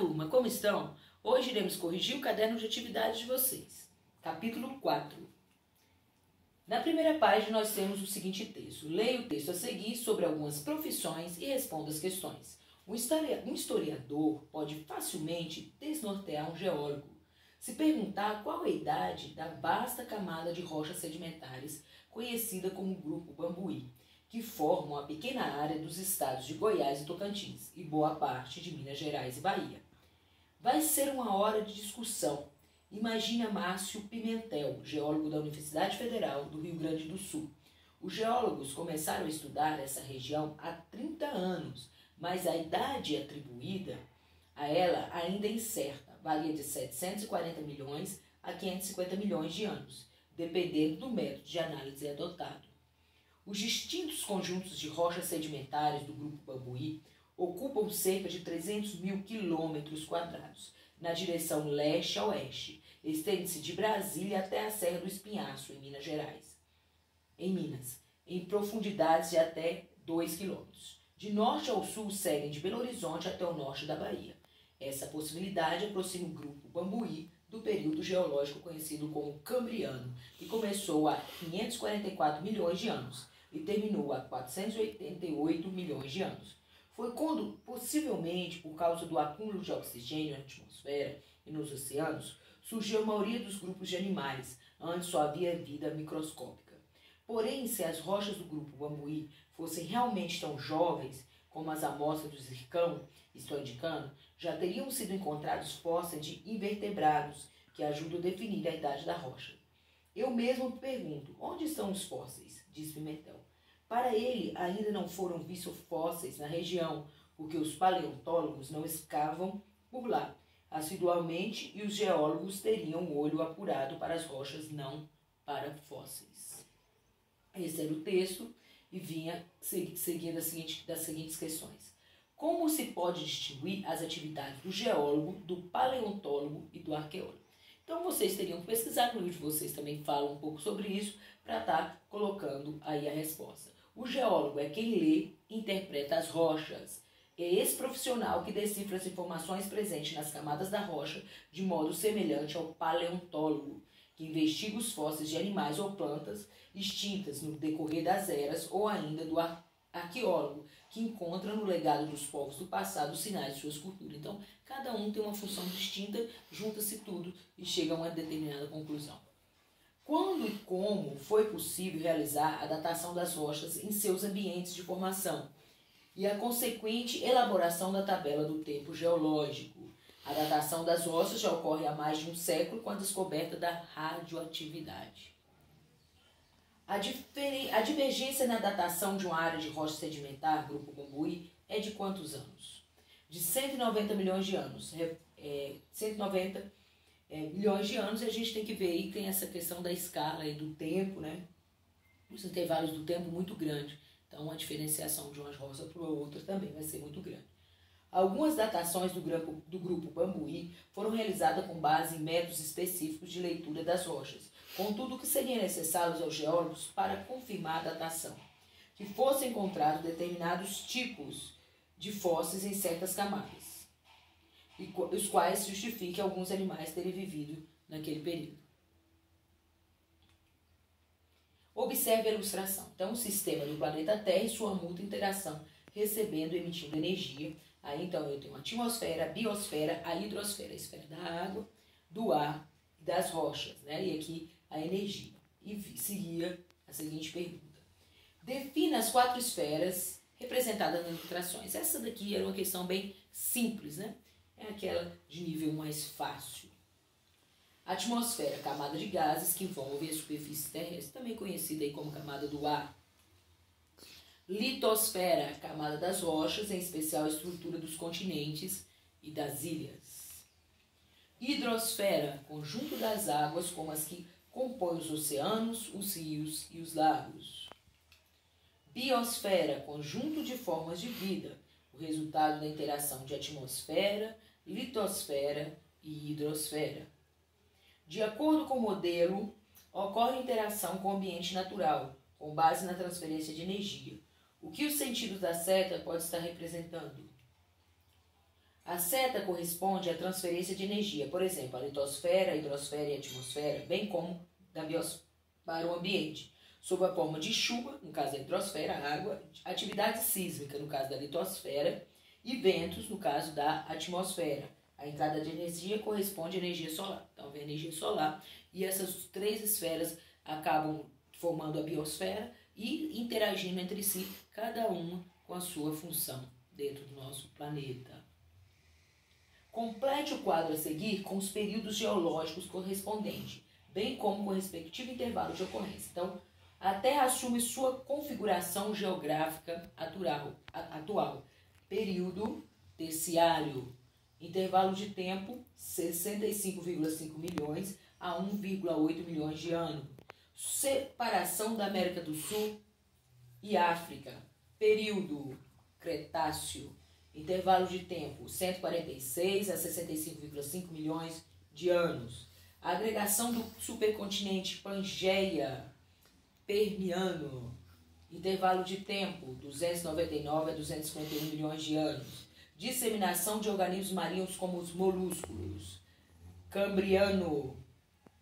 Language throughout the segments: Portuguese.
turma, como estão? Hoje iremos corrigir o caderno de atividades de vocês. Capítulo 4. Na primeira página nós temos o seguinte texto. Leia o texto a seguir sobre algumas profissões e responda as questões. Um historiador pode facilmente desnortear um geólogo. Se perguntar qual a idade da vasta camada de rochas sedimentares conhecida como Grupo Bambuí, que formam a pequena área dos estados de Goiás e Tocantins e boa parte de Minas Gerais e Bahia. Vai ser uma hora de discussão. Imagina Márcio Pimentel, geólogo da Universidade Federal do Rio Grande do Sul. Os geólogos começaram a estudar essa região há 30 anos, mas a idade atribuída a ela ainda é incerta, varia de 740 milhões a 550 milhões de anos, dependendo do método de análise adotado. Os distintos conjuntos de rochas sedimentares do grupo Bambuí ocupam cerca de 300 mil quilômetros quadrados, na direção leste a oeste. Estende-se de Brasília até a Serra do Espinhaço, em Minas Gerais. Em Minas, em profundidades de até 2 quilômetros. De norte ao sul, seguem de Belo Horizonte até o norte da Bahia. Essa possibilidade aproxima o grupo Bambuí do período geológico conhecido como Cambriano, que começou há 544 milhões de anos e terminou há 488 milhões de anos. Foi quando, possivelmente por causa do acúmulo de oxigênio na atmosfera e nos oceanos, surgiu a maioria dos grupos de animais, antes só havia vida microscópica. Porém, se as rochas do grupo Bambuí fossem realmente tão jovens como as amostras do zircão estão indicando, já teriam sido encontrados fósseis de invertebrados que ajudam a definir a idade da rocha. Eu mesmo pergunto, onde estão os fósseis? Diz Pimentel. Para ele, ainda não foram vistos fósseis na região, porque os paleontólogos não escavam por lá assiduamente e os geólogos teriam o olho apurado para as rochas, não para fósseis. Esse era o texto e vinha seguindo das seguintes, das seguintes questões. Como se pode distinguir as atividades do geólogo, do paleontólogo e do arqueólogo? Então vocês teriam que pesquisar, no livro de vocês também falam um pouco sobre isso, para estar tá colocando aí a resposta. O geólogo é quem lê, interpreta as rochas. É esse profissional que decifra as informações presentes nas camadas da rocha de modo semelhante ao paleontólogo, que investiga os fósseis de animais ou plantas extintas no decorrer das eras, ou ainda do arqueólogo, que encontra no legado dos povos do passado os sinais de suas culturas. Então, cada um tem uma função distinta, junta-se tudo e chega a uma determinada conclusão. Quando e como foi possível realizar a datação das rochas em seus ambientes de formação e a consequente elaboração da tabela do tempo geológico? A datação das rochas já ocorre há mais de um século com a descoberta da radioatividade. A, a divergência na datação de uma área de rocha sedimentar, grupo Bambuí, é de quantos anos? De 190 milhões de anos. É, 190 é, milhões de anos, e a gente tem que ver aí, tem essa questão da escala e do tempo, né? Os intervalos do tempo muito grande. Então, a diferenciação de uma rocha para outra também vai ser muito grande. Algumas datações do grupo, do grupo Bambuí foram realizadas com base em métodos específicos de leitura das rochas. Contudo, que seria necessário aos geólogos para confirmar a datação? Que fossem encontrados determinados tipos de fósseis em certas camadas e os quais justifiquem alguns animais terem vivido naquele período. Observe a ilustração. Então, o sistema do planeta Terra e sua mútua interação, recebendo e emitindo energia. Aí, então, eu tenho a atmosfera, a biosfera, a hidrosfera, a esfera da água, do ar e das rochas, né? E aqui a energia. E seguia a seguinte pergunta. Defina as quatro esferas representadas nas ilustrações. Essa daqui era uma questão bem simples, né? É aquela de nível mais fácil. Atmosfera, camada de gases que envolve a superfície terrestre, também conhecida aí como camada do ar. Litosfera, camada das rochas, em especial a estrutura dos continentes e das ilhas. Hidrosfera, conjunto das águas como as que compõem os oceanos, os rios e os lagos. Biosfera, conjunto de formas de vida, o resultado da interação de atmosfera, litosfera e hidrosfera. De acordo com o modelo, ocorre interação com o ambiente natural, com base na transferência de energia. O que os sentidos da seta pode estar representando? A seta corresponde à transferência de energia, por exemplo, a litosfera, a hidrosfera e a atmosfera, bem como da para o ambiente, sob a forma de chuva, no caso da hidrosfera, água, atividade sísmica, no caso da litosfera, e ventos, no caso da atmosfera. A entrada de energia corresponde à energia solar. Então, vem energia solar e essas três esferas acabam formando a biosfera e interagindo entre si, cada uma com a sua função dentro do nosso planeta. Complete o quadro a seguir com os períodos geológicos correspondentes, bem como com o respectivo intervalo de ocorrência. Então, a Terra assume sua configuração geográfica atual período terciário, intervalo de tempo 65,5 milhões a 1,8 milhões de anos. Separação da América do Sul e África, período Cretáceo, intervalo de tempo 146 a 65,5 milhões de anos. Agregação do supercontinente Pangeia Permiano, intervalo de tempo 299 a 251 milhões de anos. Disseminação de organismos marinhos como os molúsculos. Cambriano,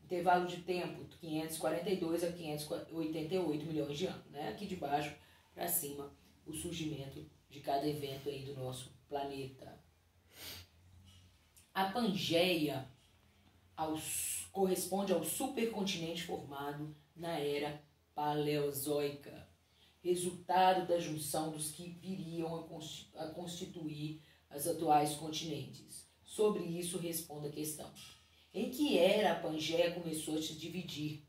intervalo de tempo 542 a 588 milhões de anos. Né? Aqui de baixo para cima, o surgimento de cada evento aí do nosso planeta. A Pangeia aos, corresponde ao supercontinente formado na era Paleozoica, resultado da junção dos que viriam a constituir os atuais continentes. Sobre isso responda a questão. Em que era a Pangeia começou a se dividir?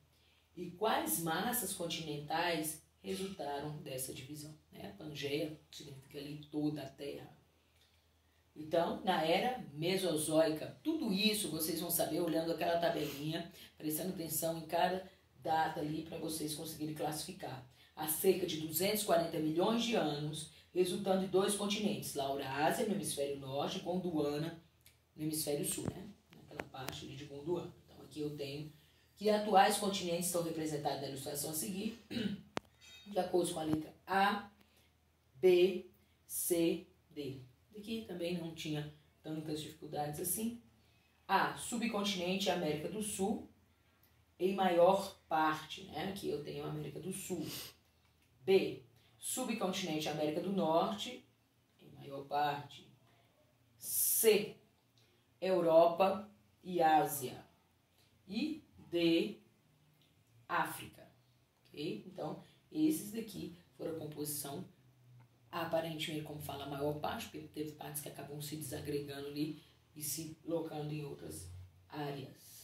E quais massas continentais resultaram dessa divisão? Né? Pangeia significa ali toda a Terra. Então, na era Mesozoica, tudo isso vocês vão saber olhando aquela tabelinha, prestando atenção em cada data ali para vocês conseguirem classificar. Há cerca de 240 milhões de anos, resultando de dois continentes, Laurásia no hemisfério norte e Gondwana no hemisfério sul, né? Naquela parte ali de Gondwana. Então aqui eu tenho que atuais continentes estão representados na ilustração a seguir, de acordo com a letra A, B, C, D. Aqui também não tinha tantas dificuldades assim. A, subcontinente América do Sul, em maior parte, né? Aqui eu tenho a América do Sul. B, subcontinente América do Norte, em maior parte. C, Europa e Ásia. E D, África. Ok? Então, esses daqui foram a composição aparentemente, como fala, a maior parte, porque teve partes que acabam se desagregando ali e se locando em outras áreas.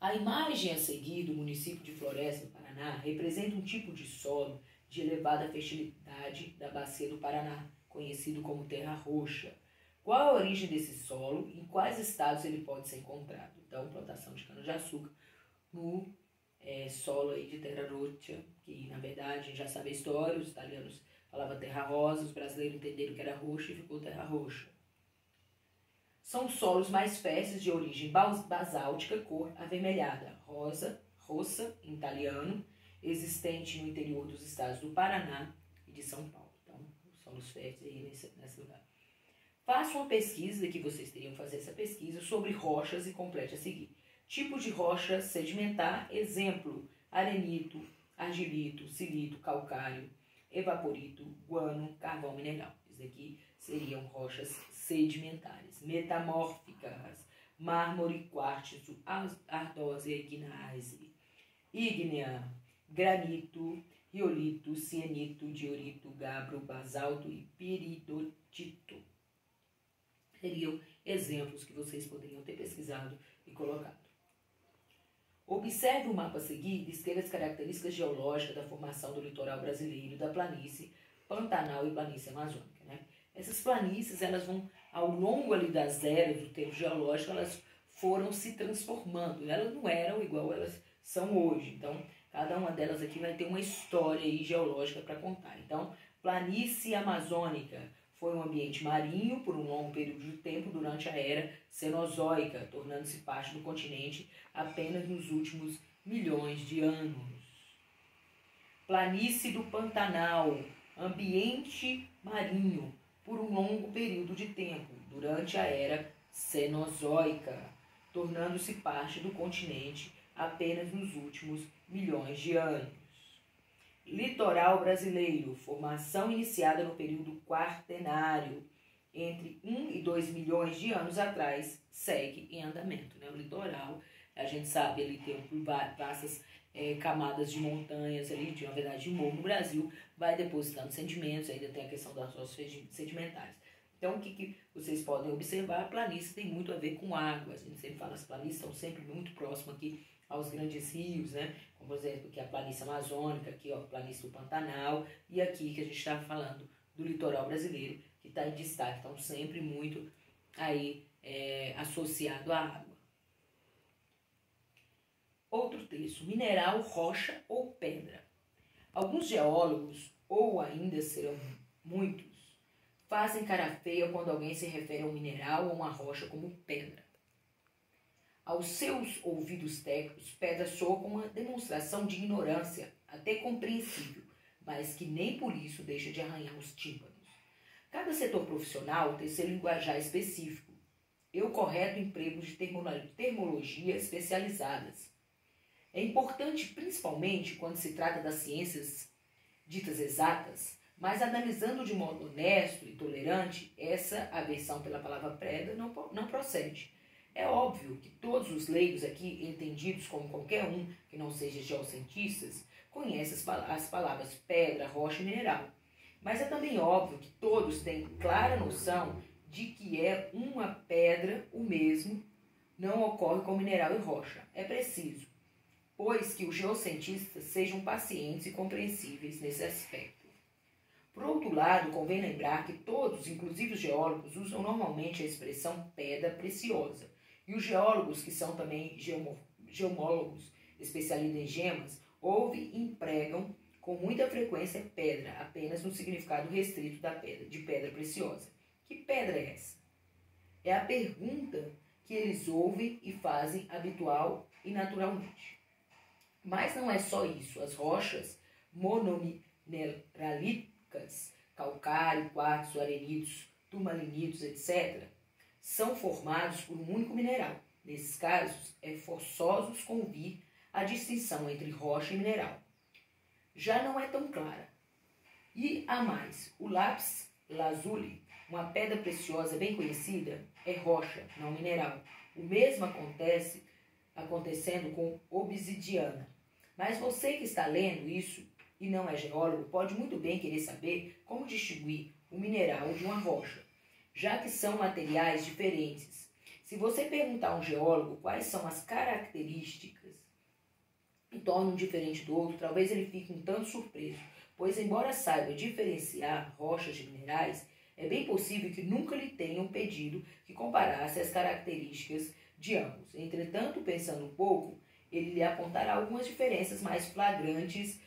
A imagem a seguir do município de Floresta, no Paraná, representa um tipo de solo de elevada fertilidade da bacia do Paraná, conhecido como terra roxa. Qual a origem desse solo e em quais estados ele pode ser encontrado? Então, plantação de cana-de-açúcar no é, solo aí de terra roxa, que na verdade a gente já sabe a história, os italianos falavam terra rosa, os brasileiros entenderam que era roxa e ficou terra roxa. São solos mais férteis de origem basáltica, cor avermelhada, rosa, em italiano, existente no interior dos estados do Paraná e de São Paulo. Então, solos férteis aí nesse, nesse lugar. Faça uma pesquisa, que vocês teriam que fazer essa pesquisa, sobre rochas e complete a seguir. Tipo de rocha sedimentar, exemplo, arenito, argilito, silito, calcário, evaporito, guano, carvão mineral. Isso aqui seriam rochas sedimentares, metamórficas, mármore, quartzo, ardósia, igneise, ígnea, granito, riolito, cianito, diorito, gabro, basalto e peridotito. Seriam exemplos que vocês poderiam ter pesquisado e colocado. Observe o mapa a seguir e descreva as características geológicas da formação do litoral brasileiro, da planície Pantanal e planície amazônica. Né? Essas planícies, elas vão, ao longo ali das eras do tempo geológico, elas foram se transformando. Elas não eram igual elas são hoje. Então, cada uma delas aqui vai ter uma história aí geológica para contar. Então, planície amazônica foi um ambiente marinho por um longo período de tempo durante a era Cenozoica, tornando-se parte do continente apenas nos últimos milhões de anos. Planície do Pantanal, ambiente marinho, por um longo período de tempo, durante a era Cenozoica, tornando-se parte do continente apenas nos últimos milhões de anos. Litoral brasileiro, formação iniciada no período quaternário, entre 1 e 2 milhões de anos atrás, segue em andamento. Né? O litoral, a gente sabe, ele tem vastas é, camadas de montanhas ali, de, na verdade, de morro no Brasil, vai depositando sedimentos, ainda tem a questão das rochas sedimentares. Então, o que, que vocês podem observar? A planície tem muito a ver com água. A gente sempre fala, as planícies estão sempre muito próximas aqui aos grandes rios, né? Como, por exemplo, aqui a planície amazônica, aqui ó, a planície do Pantanal, e aqui que a gente está falando do litoral brasileiro, que está em destaque, estão sempre muito aí é, associado à água. Outro texto, mineral, rocha ou pedra. Alguns geólogos, ou ainda serão muitos, fazem cara feia quando alguém se refere a um mineral ou uma rocha como pedra. Aos seus ouvidos técnicos, pedra soa como uma demonstração de ignorância, até compreensível, mas que nem por isso deixa de arranhar os tímpanos. Cada setor profissional tem seu linguajar específico e o correto emprego de termologia especializadas. É importante, principalmente quando se trata das ciências ditas exatas, mas analisando de modo honesto e tolerante, essa aversão pela palavra preda não, não procede. É óbvio que todos os leigos aqui, entendidos como qualquer um que não seja geocientistas, conhecem as palavras pedra, rocha e mineral. Mas é também óbvio que todos têm clara noção de que é uma pedra o mesmo, não ocorre com mineral e rocha. É preciso, pois que os geocientistas sejam pacientes e compreensíveis nesse aspecto. Por outro lado, convém lembrar que todos, inclusive os geólogos, usam normalmente a expressão pedra preciosa. E os geólogos, que são também geomólogos especialistas em gemas, ouvem e empregam com muita frequência pedra, apenas no significado restrito da pedra, de pedra preciosa. Que pedra é essa? É a pergunta que eles ouvem e fazem habitual e naturalmente. Mas não é só isso. As rochas monomineralíticas, calcário, quartzo, arenitos, turmalinitos, etc., são formados por um único mineral. Nesses casos, é forçosos convir a distinção entre rocha e mineral já não é tão clara. E a mais, o lápis lazuli, uma pedra preciosa bem conhecida, é rocha, não mineral. O mesmo acontece acontecendo com obsidiana. Mas você que está lendo isso e não é geólogo, pode muito bem querer saber como distinguir o mineral de uma rocha, já que são materiais diferentes. Se você perguntar a um geólogo quais são as características e torna um diferente do outro, talvez ele fique um tanto surpreso, pois, embora saiba diferenciar rochas de minerais, é bem possível que nunca lhe tenham pedido que comparasse as características de ambos. Entretanto, pensando um pouco, ele lhe apontará algumas diferenças mais flagrantes.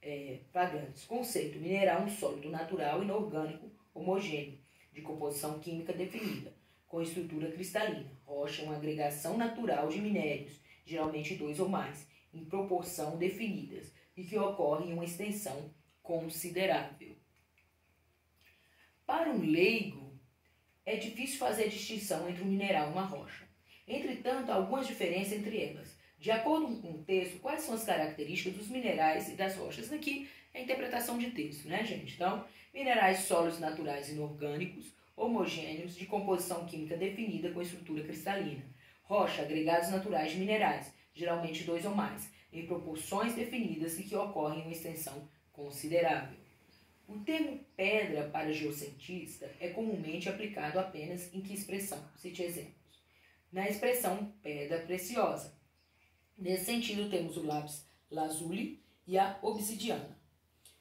É, flagrantes. Conceito: mineral, um sólido natural, inorgânico, homogêneo, de composição química definida, com estrutura cristalina. Rocha, uma agregação natural de minérios, geralmente dois ou mais, em proporção definidas e que ocorre em uma extensão considerável. Para um leigo, é difícil fazer a distinção entre um mineral e uma rocha. Entretanto, há algumas diferenças entre elas. De acordo com o texto, quais são as características dos minerais e das rochas? Aqui é a interpretação de texto, né, gente? Então, minerais sólidos naturais inorgânicos, homogêneos, de composição química definida com estrutura cristalina. Rocha, agregados naturais de minerais, geralmente dois ou mais, em proporções definidas e que ocorrem em uma extensão considerável. O termo pedra para geocientista é comumente aplicado apenas em que expressão? Cite exemplos. Na expressão pedra preciosa. Nesse sentido, temos o lápis lazuli e a obsidiana.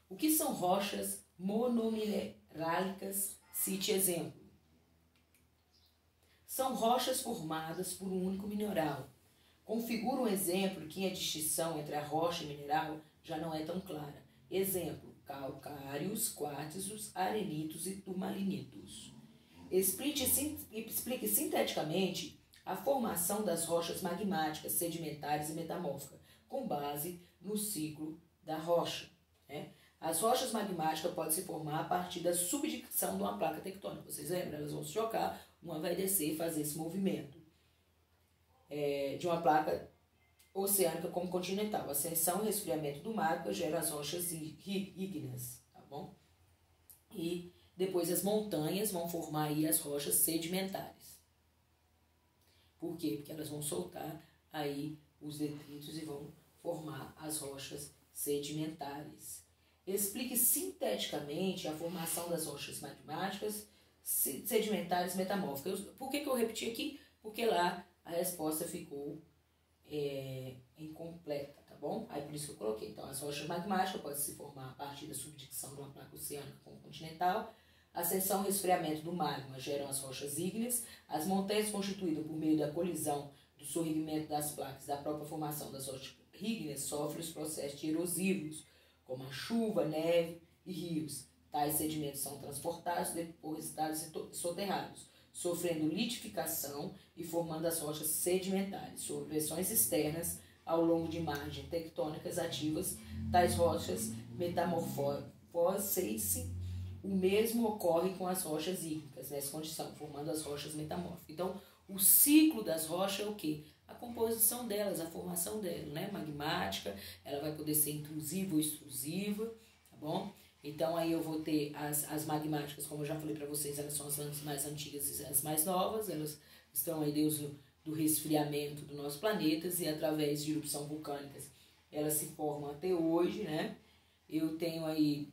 O que são rochas monominerálicas? Cite exemplo. São rochas formadas por um único mineral, configura um exemplo que a distinção entre a rocha e mineral já não é tão clara. Exemplo: calcários, quartzos, arenitos e turmalinitos. Explique, explique sinteticamente a formação das rochas magmáticas, sedimentares e metamórficas, com base no ciclo da rocha. Né? As rochas magmáticas podem se formar a partir da subdicção de uma placa tectônica. Vocês lembram? Elas vão se chocar, uma vai descer e fazer esse movimento. É, de uma placa oceânica como continental. Ascensão e resfriamento do magma geram as rochas ígneas, tá bom? E depois as montanhas vão formar aí as rochas sedimentares. Por quê? Porque elas vão soltar aí os detritos e vão formar as rochas sedimentares. Explique sinteticamente a formação das rochas magmáticas sedimentares metamórficas. Por que, que eu repeti aqui? Porque lá a resposta ficou é, incompleta, tá bom? Aí por isso que eu coloquei. Então, as rochas magmáticas podem se formar a partir da subdicção de uma placa oceânica continental. Ascensão e resfriamento do magma geram as rochas ígneas. As montanhas constituídas por meio da colisão do sorrimento das placas da própria formação das rochas ígneas sofrem os processos erosivos, como a chuva, neve e rios. Tais sedimentos são transportados, depositados e soterrados sofrendo litificação e formando as rochas sedimentares, sob pressões externas ao longo de margens tectônicas ativas, tais rochas metamorfosem-se. O mesmo ocorre com as rochas ígnicas, nessa condição, formando as rochas metamórficas. Então, o ciclo das rochas é o quê? A composição delas, a formação delas, né? Magmática, ela vai poder ser intrusiva ou extrusiva, tá bom? Então aí eu vou ter as, as magmáticas, como eu já falei para vocês, elas são as mais antigas e as mais novas, elas estão aí desde do resfriamento do nosso planeta e através de erupção vulcânicas elas se formam até hoje, né? Eu tenho aí,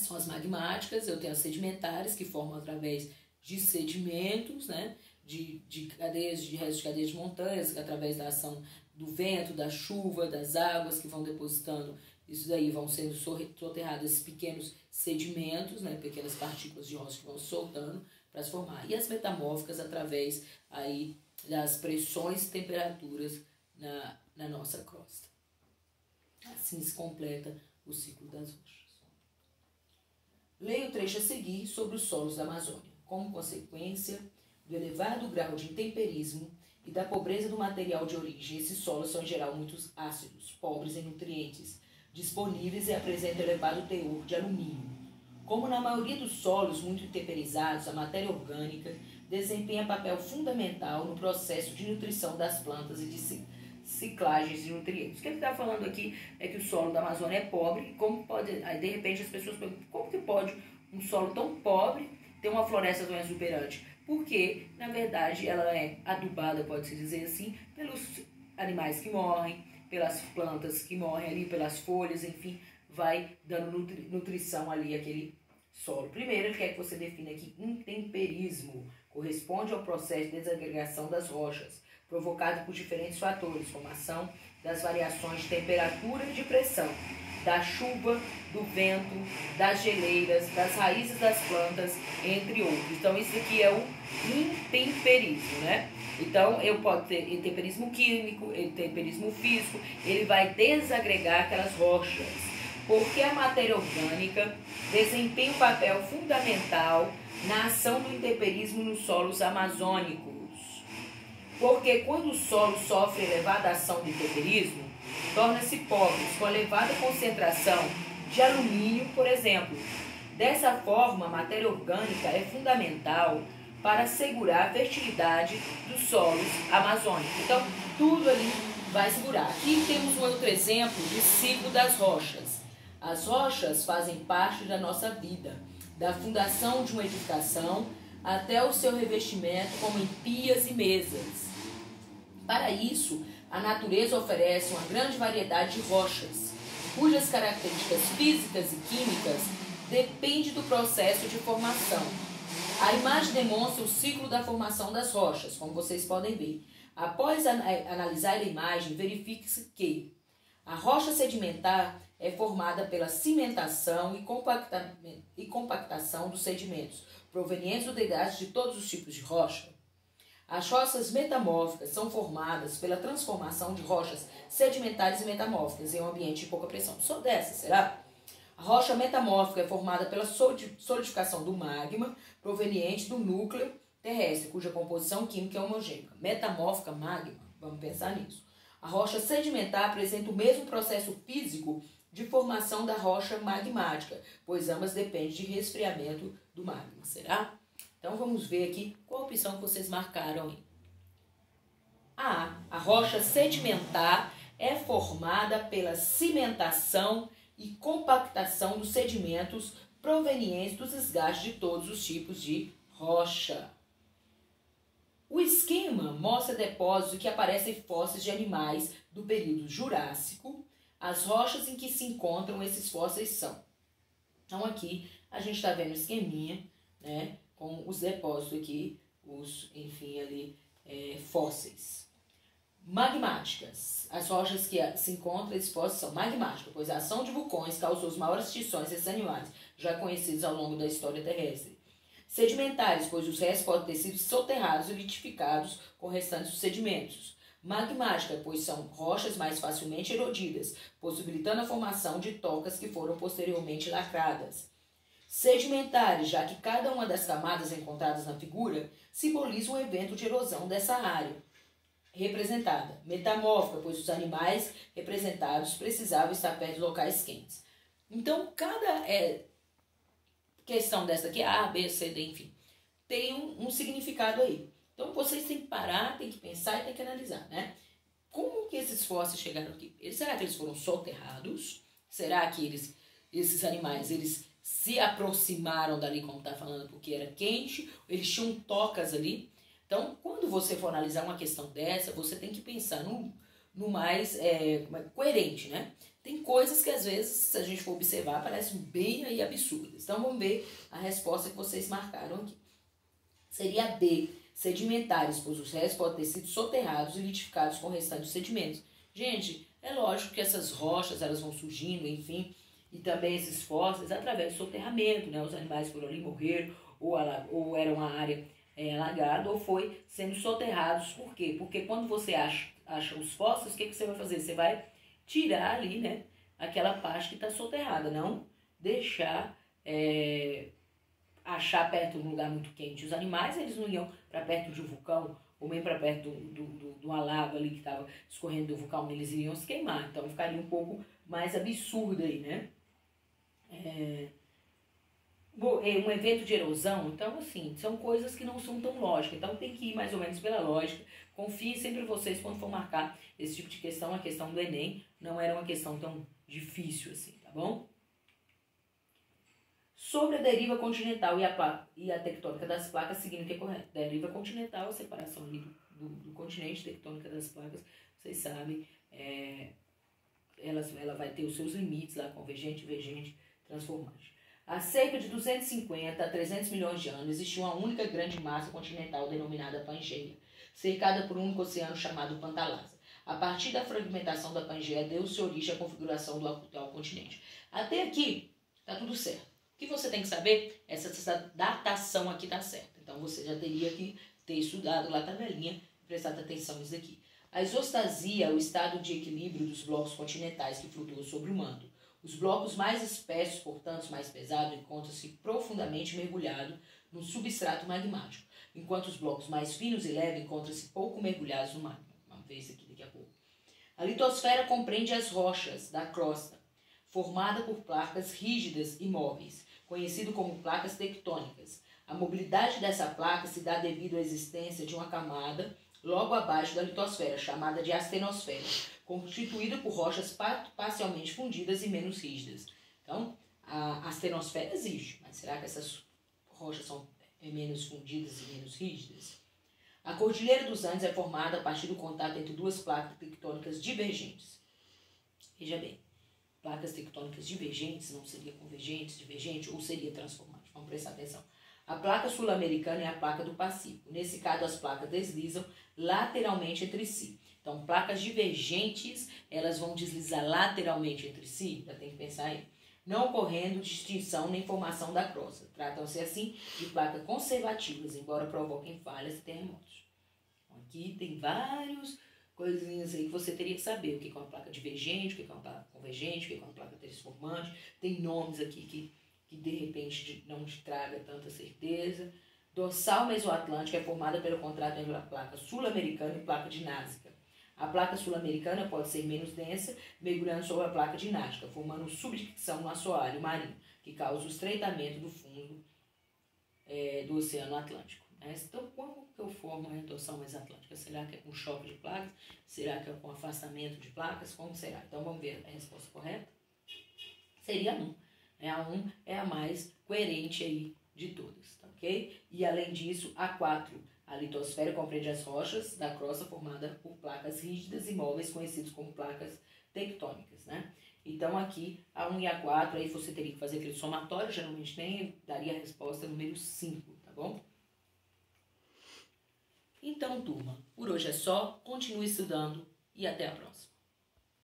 são as magmáticas, eu tenho as sedimentares que formam através de sedimentos, né? De, de cadeias, de restos de cadeias de montanhas, através da ação do vento, da chuva, das águas que vão depositando isso daí vão sendo soterrados esses pequenos sedimentos, né, pequenas partículas de rocha que vão soltando para se formar. E as metamórficas através aí das pressões e temperaturas na, na nossa crosta. Assim se completa o ciclo das rochas. Leia o trecho a seguir sobre os solos da Amazônia. Como consequência do elevado grau de intemperismo e da pobreza do material de origem, esses solos são em geral muito ácidos, pobres em nutrientes disponíveis e apresentam elevado teor de alumínio. Como na maioria dos solos muito temperizados, a matéria orgânica desempenha papel fundamental no processo de nutrição das plantas e de ciclagens de nutrientes. O que ele está falando aqui é que o solo da Amazônia é pobre como pode, aí de repente as pessoas perguntam, como que pode um solo tão pobre ter uma floresta tão exuberante? Porque, na verdade, ela é adubada, pode-se dizer assim, pelos animais que morrem, pelas plantas que morrem ali, pelas folhas, enfim, vai dando nutri nutrição ali àquele solo. Primeiro, ele quer que você defina aqui intemperismo. Corresponde ao processo de desagregação das rochas, provocado por diferentes fatores, como ação das variações de temperatura e de pressão, da chuva, do vento, das geleiras, das raízes das plantas, entre outros. Então, isso aqui é o intemperismo, né? Então, eu posso ter intemperismo químico, intemperismo físico, ele vai desagregar aquelas rochas, porque a matéria orgânica desempenha um papel fundamental na ação do intemperismo nos solos amazônicos. Porque quando o solo sofre elevada ação do intemperismo, torna-se pobre, com elevada concentração de alumínio, por exemplo. Dessa forma, a matéria orgânica é fundamental para assegurar a fertilidade dos solos amazônicos. Então, tudo ali vai segurar. Aqui temos um outro exemplo de ciclo das rochas. As rochas fazem parte da nossa vida, da fundação de uma edificação até o seu revestimento como em pias e mesas. Para isso, a natureza oferece uma grande variedade de rochas, cujas características físicas e químicas dependem do processo de formação a imagem demonstra o ciclo da formação das rochas, como vocês podem ver. Após analisar a imagem, verifique-se que a rocha sedimentar é formada pela cimentação e, compacta e compactação dos sedimentos, provenientes do desgaste de todos os tipos de rocha. As rochas metamórficas são formadas pela transformação de rochas sedimentares e metamórficas em um ambiente de pouca pressão. Só dessa, será? A rocha metamórfica é formada pela solidificação do magma proveniente do núcleo terrestre, cuja composição química é homogênea. Metamórfica, magma, vamos pensar nisso. A rocha sedimentar apresenta o mesmo processo físico de formação da rocha magmática, pois ambas dependem de resfriamento do magma, será? Então vamos ver aqui opção que vocês marcaram aí. A. A rocha sedimentar é formada pela cimentação e compactação dos sedimentos provenientes dos desgastes de todos os tipos de rocha. O esquema mostra depósitos que aparecem fósseis de animais do período Jurássico. As rochas em que se encontram esses fósseis são. Então aqui a gente está vendo o esqueminha, né, com os depósitos aqui, os, enfim, ali, é, fósseis. Magmáticas. As rochas que se encontram expostas são magmáticas, pois a ação de vulcões causou as maiores extinções desses animais, já conhecidos ao longo da história terrestre. Sedimentares, pois os restos podem ter sido soterrados e litificados com restantes dos sedimentos. Magmática, pois são rochas mais facilmente erodidas, possibilitando a formação de tocas que foram posteriormente lacradas. Sedimentares, já que cada uma das camadas encontradas na figura simboliza um evento de erosão dessa área representada. Metamórfica, pois os animais representados precisavam estar perto de locais quentes. Então, cada é, questão dessa aqui, A, B, C, D, enfim, tem um, um significado aí. Então, vocês têm que parar, têm que pensar e têm que analisar, né? Como que esses fósseis chegaram aqui? Será que eles foram soterrados? Será que eles, esses animais, eles se aproximaram dali, como está falando, porque era quente? Eles tinham tocas ali? Então, quando você for analisar uma questão dessa, você tem que pensar no, no mais é, é, coerente, né? Tem coisas que às vezes, se a gente for observar, parecem bem aí absurdas. Então, vamos ver a resposta que vocês marcaram aqui. Seria B, sedimentares, pois os restos podem ter sido soterrados e litificados com restantes sedimentos. Gente, é lógico que essas rochas, elas vão surgindo, enfim, e também esses fósseis através do soterramento, né? Os animais foram ali morrer ou, ou era uma área é, alagado ou foi sendo soterrados. Por quê? Porque quando você acha, acha os fósseis, o que, que você vai fazer? Você vai tirar ali, né, aquela parte que está soterrada, não deixar é, achar perto de um lugar muito quente. Os animais, eles não iam para perto de um vulcão ou nem para perto do, do, do alago ali que estava escorrendo do vulcão, eles iriam se queimar. Então ficaria um pouco mais absurdo aí, né? É, é um evento de erosão, então assim, são coisas que não são tão lógicas, então tem que ir mais ou menos pela lógica. Confie sempre vocês quando for marcar esse tipo de questão, a questão do Enem não era uma questão tão difícil assim, tá bom? Sobre a deriva continental e a, e a tectônica das placas, seguindo o que é correto. Deriva continental, a separação ali do, do, continente, tectônica das placas, vocês sabem, é, elas, ela vai ter os seus limites lá, convergente, divergente, transformante. Há cerca de 250 a 300 milhões de anos existiu uma única grande massa continental denominada Pangeia, cercada por um único oceano chamado Pantalasa. A partir da fragmentação da Pangeia deu-se origem à configuração do atual continente. Até aqui está tudo certo. O que você tem que saber é se essa datação aqui está certa. Então você já teria que ter estudado lá a tabelinha e prestado atenção nisso aqui. A isostasia é o estado de equilíbrio dos blocos continentais que flutuam sobre o manto. Os blocos mais espessos, portanto mais pesados, encontram-se profundamente mergulhados no substrato magmático, enquanto os blocos mais finos e leves encontram-se pouco mergulhados no magma. Vamos ver isso aqui daqui a pouco. A litosfera compreende as rochas da crosta, formada por placas rígidas e móveis, conhecido como placas tectônicas. A mobilidade dessa placa se dá devido à existência de uma camada logo abaixo da litosfera, chamada de astenosfera, constituída por rochas parcialmente fundidas e menos rígidas. Então, a astenosfera existe, mas será que essas rochas são é, menos fundidas e menos rígidas? A Cordilheira dos Andes é formada a partir do contato entre duas placas tectônicas divergentes. Veja bem, placas tectônicas divergentes não seria convergentes, divergente ou seria transformante. Vamos prestar atenção. A placa sul-americana é a placa do Pacífico. Nesse caso, as placas deslizam lateralmente entre si. Então, placas divergentes, elas vão deslizar lateralmente entre si, já tem que pensar aí. Não ocorrendo distinção nem formação da crosta. Tratam-se assim de placas conservativas, embora provoquem falhas e terremotos. Aqui tem vários coisinhas aí que você teria que saber. O que é uma placa divergente, o que é uma placa convergente, o que é uma placa transformante. Tem nomes aqui que, que de repente não te traga tanta certeza. Dorsal mesoatlântica é formada pelo contrato entre a placa sul-americana e placa de Násica. A placa sul-americana pode ser menos densa, mergulhando sobre a placa dinástica, formando subdicção no assoalho marinho, que causa o estreitamento do fundo é, do Oceano Atlântico. Né? Então, como que eu formo a retorção mesatlântica? Será que é com choque de placas? Será que é com afastamento de placas? Como será? Então, vamos ver a resposta correta? Seria a 1. Né? A 1 é a mais coerente aí de todas, E além disso, a 4. A litosfera compreende as rochas da crosta formada por placas rígidas e móveis conhecidas como placas tectônicas, né? Então aqui, a 1 e a 4, aí você teria que fazer aquele somatório, geralmente tem, daria a resposta número 5, tá bom? Então, turma, por hoje é só. Continue estudando e até a próxima.